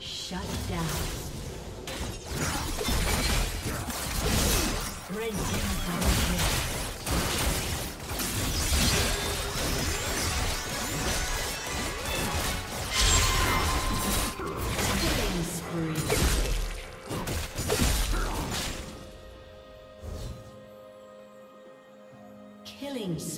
Shut down. Red team double kill. Killing spree. Killing.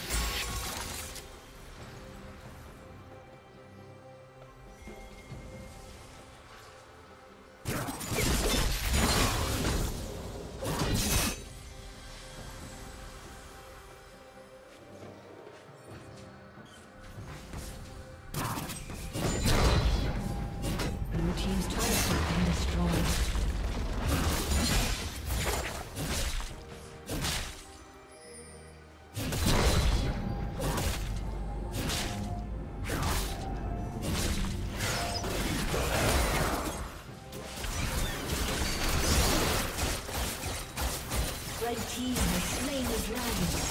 A